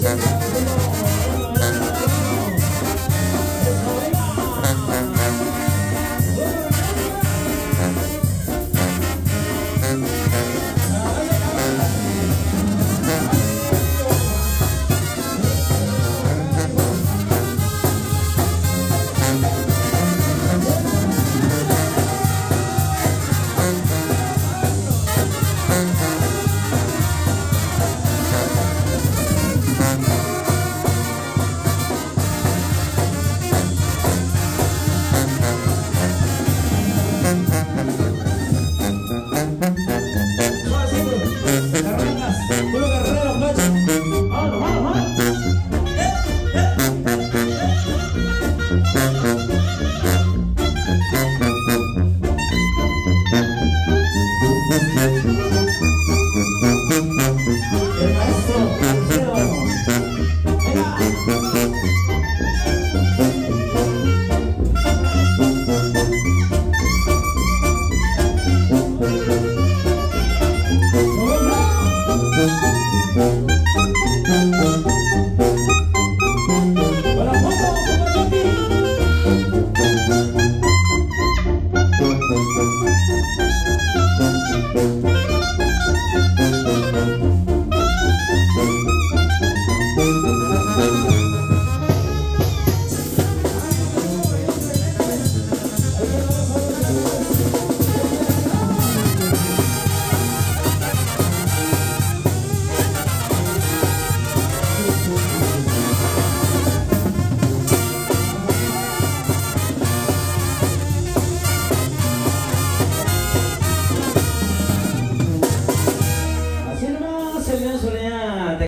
Christmas.